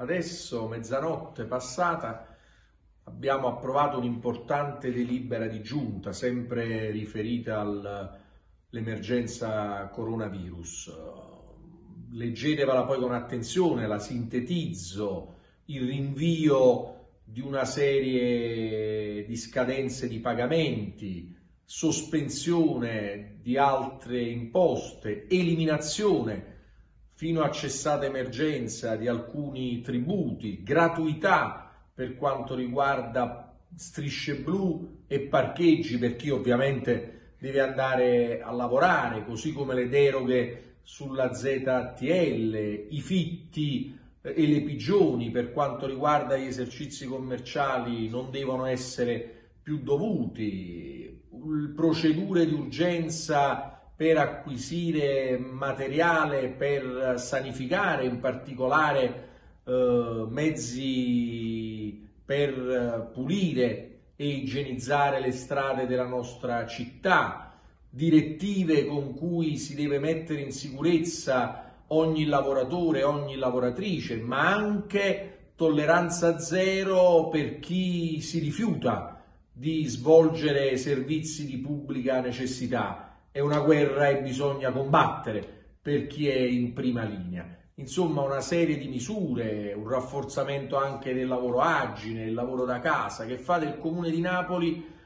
Adesso, mezzanotte passata, abbiamo approvato un'importante delibera di giunta, sempre riferita all'emergenza coronavirus. Leggetevela poi con attenzione, la sintetizzo, il rinvio di una serie di scadenze di pagamenti, sospensione di altre imposte, eliminazione fino a cessata emergenza di alcuni tributi, gratuità per quanto riguarda strisce blu e parcheggi per chi ovviamente deve andare a lavorare, così come le deroghe sulla ZTL, i fitti e le pigioni per quanto riguarda gli esercizi commerciali non devono essere più dovuti, procedure di urgenza per acquisire materiale per sanificare, in particolare eh, mezzi per pulire e igienizzare le strade della nostra città, direttive con cui si deve mettere in sicurezza ogni lavoratore, ogni lavoratrice, ma anche tolleranza zero per chi si rifiuta di svolgere servizi di pubblica necessità è una guerra e bisogna combattere per chi è in prima linea. Insomma, una serie di misure, un rafforzamento anche del lavoro agile, il lavoro da casa, che fa del comune di Napoli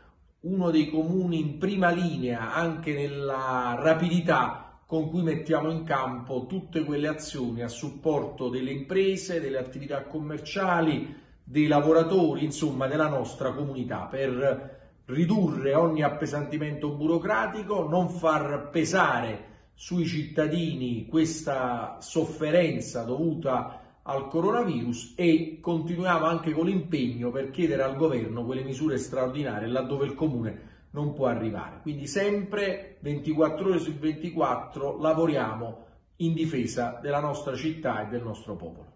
uno dei comuni in prima linea anche nella rapidità con cui mettiamo in campo tutte quelle azioni a supporto delle imprese, delle attività commerciali, dei lavoratori, insomma della nostra comunità per ridurre ogni appesantimento burocratico, non far pesare sui cittadini questa sofferenza dovuta al coronavirus e continuiamo anche con l'impegno per chiedere al governo quelle misure straordinarie laddove il comune non può arrivare. Quindi sempre 24 ore su 24 lavoriamo in difesa della nostra città e del nostro popolo.